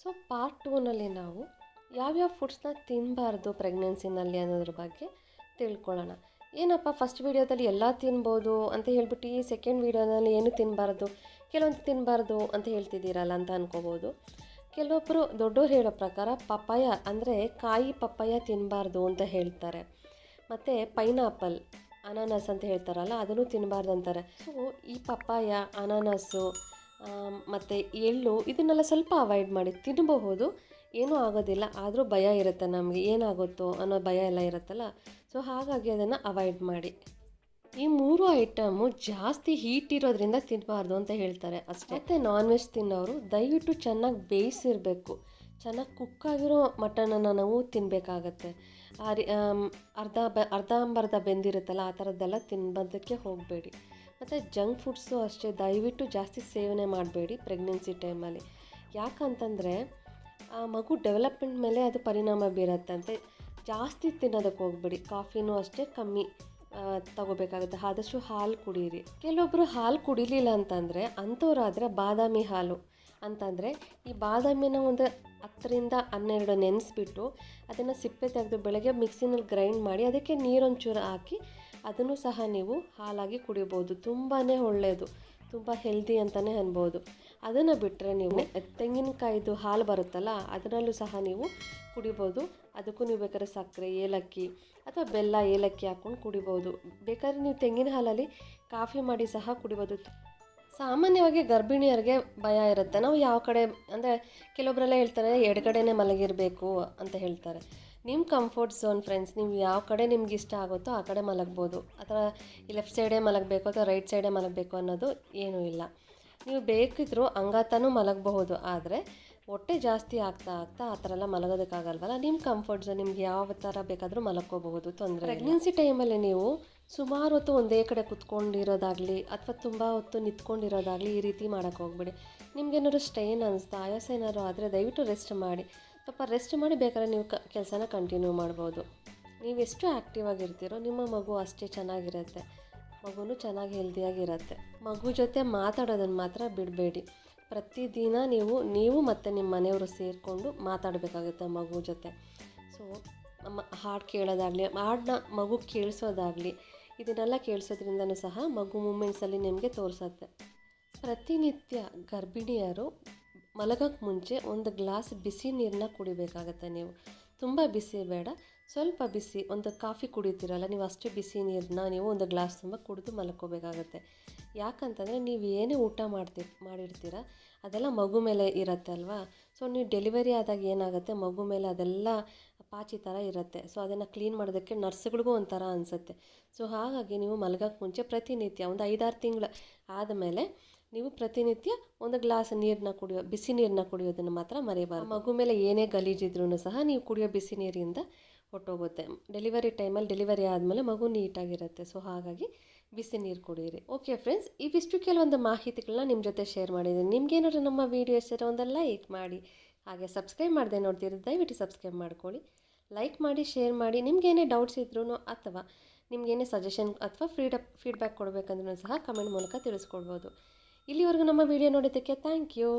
So part ಟೂನಲ್ಲಿ ನಾವು ಯಾವ್ಯಾವ ಫುಡ್ಸ್ನ ತಿನ್ನಬಾರ್ದು ಪ್ರೆಗ್ನೆನ್ಸಿನಲ್ಲಿ ಅನ್ನೋದ್ರ ಬಗ್ಗೆ ತಿಳ್ಕೊಳ್ಳೋಣ. ಏನಪ್ಪ ಫಸ್ಟ್ ವೀಡಿಯೋದಲ್ಲಿ ಎಲ್ಲ ತಿನ್ಬೋದು ಅಂತ ಹೇಳ್ಬಿಟ್ಟು ಈ ಸೆಕೆಂಡ್ ವೀಡಿಯೋನಲ್ಲಿ ಏನು ತಿನ್ನಬಾರ್ದು ಕೆಲವೊಂದು ತಿನ್ನಬಾರ್ದು ಅಂತ ಹೇಳ್ತಿದ್ದೀರಲ್ಲ ಅಂತ ಅನ್ಕೋಬೋದು. ಕೆಲವೊಬ್ಬರು ದೊಡ್ಡವ್ರು ಹೇಳೋ ಪ್ರಕಾರ ಪಪ್ಪಾಯ ಅಂದರೆ ಕಾಯಿ ಪಪ್ಪಾಯ ತಿನ್ನಬಾರ್ದು ಅಂತ ಹೇಳ್ತಾರೆ. ಮತ್ತು ಪೈನಾಪಲ್ ಅನಾನಸ್ ಅಂತ ಹೇಳ್ತಾರಲ್ಲ, ಅದನ್ನು ತಿನ್ನಬಾರ್ದು ಅಂತಾರೆ. ಸೊ ಈ ಪಪ್ಪಾಯ ಅನಾನಸ್ಸು ಮತ್ತು ಎಳ್ಳು ಇದನ್ನೆಲ್ಲ ಸ್ವಲ್ಪ ಅವಾಯ್ಡ್ ಮಾಡಿ ತಿನ್ನಬಹುದು. ಏನೂ ಆಗೋದಿಲ್ಲ, ಆದರೂ ಭಯ ಇರುತ್ತೆ ನಮಗೆ, ಏನಾಗುತ್ತೋ ಅನ್ನೋ ಭಯ ಎಲ್ಲ ಇರುತ್ತಲ್ಲ? ಸೊ ಹಾಗಾಗಿ ಅದನ್ನು ಅವಾಯ್ಡ್ ಮಾಡಿ. ಈ ಮೂರು ಐಟಮು ಜಾಸ್ತಿ ಹೀಟ್ ಇರೋದ್ರಿಂದ ತಿನ್ನಬಾರ್ದು ಅಂತ ಹೇಳ್ತಾರೆ ಅಷ್ಟೇ. ಮತ್ತು ನಾನ್ ವೆಜ್ ತಿನ್ನೋರು ದಯವಿಟ್ಟು ಚೆನ್ನಾಗಿ ಬೇಯಿಸಿರಬೇಕು. ಚೆನ್ನಾಗಿ ಕುಕ್ಕಾಗಿರೋ ಮಟನನ್ನು ನಾವು ತಿನ್ನಬೇಕಾಗತ್ತೆ ಅರ್ಧ ಬ, ಅರ್ಧಂಬರ್ಧ ಬೆಂದಿರುತ್ತಲ್ಲ, ಆ ಥರದ್ದೆಲ್ಲ ತಿನ್ನೋದಕ್ಕೆ ಹೋಗಬೇಡಿ. ಮತ್ತು ಜಂಕ್ ಫುಡ್ಸು ಅಷ್ಟೇ, ದಯವಿಟ್ಟು ಜಾಸ್ತಿ ಸೇವನೆ ಮಾಡಬೇಡಿ ಪ್ರೆಗ್ನೆನ್ಸಿ ಟೈಮಲ್ಲಿ. ಯಾಕಂತಂದರೆ, ಆ ಮಗು ಡೆವಲಪ್ಮೆಂಟ್ ಮೇಲೆ ಅದು ಪರಿಣಾಮ ಬೀರತ್ತಂತೆ ಜಾಸ್ತಿ ತಿನ್ನೋದಕ್ಕೆ ಹೋಗ್ಬೇಡಿ. ಕಾಫಿನೂ ಅಷ್ಟೇ ಕಮ್ಮಿ ತಗೋಬೇಕಾಗುತ್ತೆ. ಆದಷ್ಟು ಹಾಲು ಕುಡೀರಿ. ಕೆಲವೊಬ್ಬರು ಹಾಲು ಕುಡಿಲಿಲ್ಲ ಅಂತಂದರೆ, ಅಂಥವ್ರಾದರೆ ಬಾದಾಮಿ ಹಾಲು. ಅಂತಂದರೆ, ಈ ಬಾದಾಮಿನ ಒಂದು ಹತ್ತರಿಂದ ಹನ್ನೆರಡು ನೆನೆಸ್ಬಿಟ್ಟು ಅದನ್ನು ಸಿಪ್ಪೆ ತೆಗೆದು ಬೆಳಗ್ಗೆ ಮಿಕ್ಸಿನಲ್ಲಿ ಗ್ರೈಂಡ್ ಮಾಡಿ, ಅದಕ್ಕೆ ನೀರೊಂಚೂರು ಹಾಕಿ ಅದನ್ನು ಸಹ ನೀವು ಹಾಲಾಗಿ ಕುಡಿಬೋದು. ತುಂಬಾ ಒಳ್ಳೆಯದು. ತುಂಬ ಹೆಲ್ದಿ ಅಂತಲೇ ಅನ್ಬೋದು. ಅದನ್ನು ಬಿಟ್ಟರೆ ನೀವು ತೆಂಗಿನಕಾಯಿದು ಹಾಲು ಬರುತ್ತಲ್ಲ, ಅದರಲ್ಲೂ ಸಹ ನೀವು ಕುಡಿಬೋದು. ಅದಕ್ಕೂ ನೀವು ಬೇಕಾದ್ರೆ ಸಕ್ಕರೆ, ಏಲಕ್ಕಿ ಅಥವಾ ಬೆಲ್ಲ, ಏಲಕ್ಕಿ ಹಾಕ್ಕೊಂಡು ಕುಡಿಬೋದು. ಬೇಕಾದ್ರೆ ನೀವು ತೆಂಗಿನ ಹಾಲಲ್ಲಿ ಕಾಫಿ ಮಾಡಿ ಸಹ ಕುಡಿಬೋದು. ಸಾಮಾನ್ಯವಾಗಿ ಗರ್ಭಿಣಿಯರಿಗೆ ಭಯ ಇರುತ್ತೆ. ನಾವು ಯಾವ ಕಡೆ, ಅಂದರೆ ಕೆಲವೊಬ್ಬರೆಲ್ಲ ಹೇಳ್ತಾರೆ, ಎಡಗಡೆನೇ ಮಲಗಿರಬೇಕು ಅಂತ ಹೇಳ್ತಾರೆ. ನಿಮ್ಮ ಕಂಫರ್ಟ್ ಝೋನ್ ಫ್ರೆಂಡ್ಸ್ ನೀವು ಯಾವ ಕಡೆ ನಿಮ್ಗೆ ಇಷ್ಟ ಆಗುತ್ತೋ ಆ ಕಡೆ ಮಲಗ್ಬೋದು. ಅಥವಾ ಲೆಫ್ಟ್ ಸೈಡೇ ಮಲಗಬೇಕು ಅಥವಾ ರೈಟ್ ಸೈಡೇ ಮಲಗಬೇಕು ಅನ್ನೋದು ಏನೂ ಇಲ್ಲ. ನೀವು ಬೇಕಿದ್ದರೂ ಅಂಗಾತನೂ ಮಲಗಬಹುದು, ಆದರೆ ಹೊಟ್ಟೆ ಜಾಸ್ತಿ ಆಗ್ತಾ ಆಗ್ತಾ ಆ ಥರ ಎಲ್ಲ ಮಲಗೋದಕ್ಕಾಗಲ್ವಲ್ಲ? ನಿಮ್ಮ ಕಂಫರ್ಟ್ ಝೋನ್ ನಿಮ್ಗೆ ಯಾವ ಥರ ಬೇಕಾದರೂ ಮಲಕ್ಕೋಬಹುದು ತೊಂದರೆ ಪ್ರೆಗ್ನೆನ್ಸಿ ಟೈಮಲ್ಲಿ ನೀವು ಸುಮಾರು ಹೊತ್ತು ಒಂದೇ ಕಡೆ ಕುತ್ಕೊಂಡಿರೋದಾಗಲಿ ಅಥವಾ ತುಂಬ ಹೊತ್ತು ನಿಂತ್ಕೊಂಡಿರೋದಾಗಲಿ ಈ ರೀತಿ ಮಾಡೋಕ್ಕೆ ಹೋಗ್ಬೇಡಿ. ನಿಮ್ಗೇನಾದ್ರು ಸ್ಟ್ರೈನ್ ಅನಿಸ್ತಾ, ಆಯಾಸ ಏನಾದ್ರು ಆದರೆ ದಯವಿಟ್ಟು ರೆಸ್ಟ್ ಮಾಡಿ. ಸ್ವಲ್ಪ ರೆಸ್ಟ್ ಮಾಡಿ ಬೇಕಾದ್ರೆ ನೀವು ಕ ಕೆಲಸನ ಕಂಟಿನ್ಯೂ ಮಾಡ್ಬೋದು. ನೀವು ಎಷ್ಟು ಆ್ಯಕ್ಟಿವ್ ಆಗಿರ್ತೀರೋ ನಿಮ್ಮ ಮಗು ಅಷ್ಟೇ ಚೆನ್ನಾಗಿರುತ್ತೆ. ಮಗುನೂ ಚೆನ್ನಾಗಿ ಹೆಲ್ದಿಯಾಗಿರುತ್ತೆ ಮಗು ಜೊತೆ ಮಾತಾಡೋದನ್ನು ಮಾತ್ರ ಬಿಡಬೇಡಿ. ಪ್ರತಿದಿನ ನೀವು ನೀವು ಮತ್ತು ನಿಮ್ಮ ಮನೆಯವರು ಸೇರಿಕೊಂಡು ಮಾತಾಡಬೇಕಾಗುತ್ತೆ ಮಗು ಜೊತೆ. ಸೊ ನಮ್ಮ ಹಾಡು ಕೇಳೋದಾಗಲಿ ಹಾಡನ್ನ ಮಗು ಕೇಳಿಸೋದಾಗಲಿ, ಇದನ್ನೆಲ್ಲ ಕೇಳಿಸೋದ್ರಿಂದನೂ ಸಹ ಮಗು ಮೂಮೆಂಟ್ಸಲ್ಲಿ ನಿಮಗೆ ತೋರಿಸುತ್ತೆ. ಪ್ರತಿನಿತ್ಯ ಗರ್ಭಿಣಿಯರು ಮಲಗೋಕ್ಕೆ ಮುಂಚೆ ಒಂದು ಗ್ಲಾಸ್ ಬಿಸಿ ನೀರನ್ನ ಕುಡಿಬೇಕಾಗತ್ತೆ ನೀವು. ತುಂಬ ಬಿಸಿ ಬೇಡ. ಸ್ವಲ್ಪ ಬಿಸಿ ಒಂದು ಕಾಫಿ ಕುಡಿತೀರಲ್ಲ, ನೀವು ಅಷ್ಟೇ ಬಿಸಿ ನೀರನ್ನ ನೀವು ಒಂದು ಗ್ಲಾಸ್ ತುಂಬ ಕುಡಿದು ಮಲ್ಕೋಬೇಕಾಗತ್ತೆ. ಯಾಕಂತಂದರೆ ನೀವು ಏನೇ ಊಟ ಮಾಡ್ತೀರಿ ಮಾಡಿರ್ತೀರ, ಅದೆಲ್ಲ ಮಗು ಮೇಲೆ ಇರುತ್ತೆ ಅಲ್ವಾ? ಸೊ, ನೀವು ಡೆಲಿವರಿ ಆದಾಗ ಏನಾಗುತ್ತೆ, ಮಗು ಮೇಲೆ ಅದೆಲ್ಲ ಪಾಚಿ ಥರ ಇರುತ್ತೆ. ಸೊ, ಅದನ್ನು ಕ್ಲೀನ್ ಮಾಡೋದಕ್ಕೆ ನರ್ಸ್ಗಳಿಗೂ ಒಂಥರ ಅನಿಸುತ್ತೆ. ಸೊ, ಹಾಗಾಗಿ ನೀವು ಮಲಗೋಕ್ಕೆ ಮುಂಚೆ ಪ್ರತಿನಿತ್ಯ ಒಂದು ಐದಾರು ತಿಂಗಳು ಆದಮೇಲೆ ನೀವು ಪ್ರತಿನಿತ್ಯ ಒಂದು ಗ್ಲಾಸ್ ನೀರನ್ನ ಕುಡಿಯೋ, ಬಿಸಿ ನೀರನ್ನ ಕುಡಿಯೋದನ್ನು ಮಾತ್ರ ಮರೆಯಬಾರ್ದು. ಮಗು ಮೇಲೆ ಏನೇ ಗಲೀಜಿದ್ರೂ ಸಹ ನೀವು ಕುಡಿಯೋ ಬಿಸಿ ನೀರಿಂದ ಹೊಟ್ಟೋಗುತ್ತೆ. ಡೆಲಿವರಿ ಟೈಮಲ್ಲಿ ಡೆಲಿವರಿ ಆದಮೇಲೆ ಮಗು ನೀಟಾಗಿರುತ್ತೆ. ಸೊ, ಹಾಗಾಗಿ ಬಿಸಿ ನೀರು ಕುಡಿಯಿರಿ. ಓಕೆ ಫ್ರೆಂಡ್ಸ್, ಇವಿಷ್ಟು ಕೆಲವೊಂದು ಮಾಹಿತಿಗಳನ್ನ ನಿಮ್ಮ ಜೊತೆ ಶೇರ್ ಮಾಡಿದ್ದೀನಿ. ನಿಮ್ಗೇನಾದ್ರು ನಮ್ಮ ವೀಡಿಯೋ ಇಷ್ಟ ಒಂದು ಲೈಕ್ ಮಾಡಿ, ಹಾಗೆ ಸಬ್ಸ್ಕ್ರೈಬ್ ಮಾಡದೆ ನೋಡ್ತೀರಿ ದಯವಿಟ್ಟು ಸಬ್ಸ್ಕ್ರೈಬ್ ಮಾಡ್ಕೊಳ್ಳಿ. ಲೈಕ್ ಮಾಡಿ, ಶೇರ್ ಮಾಡಿ. ನಿಮ್ಗೇನೇ ಡೌಟ್ಸ್ ಇದ್ರೂ ಅಥವಾ ನಿಮ್ಗೇನೇ ಸಜೆಷನ್ ಅಥವಾ ಫ್ರೀಡಪ್, ಫೀಡ್ಬ್ಯಾಕ್ ಕೊಡಬೇಕಂದ್ರೂ ಸಹ ಕಮೆಂಟ್ ಮೂಲಕ ತಿಳಿಸ್ಕೊಡ್ಬೋದು. ಇಲ್ಲಿವರೆಗೂ ನಮ್ಮ ವಿಡಿಯೋ ನೋಡಿದ್ದಕ್ಕೆ ಥ್ಯಾಂಕ್ ಯು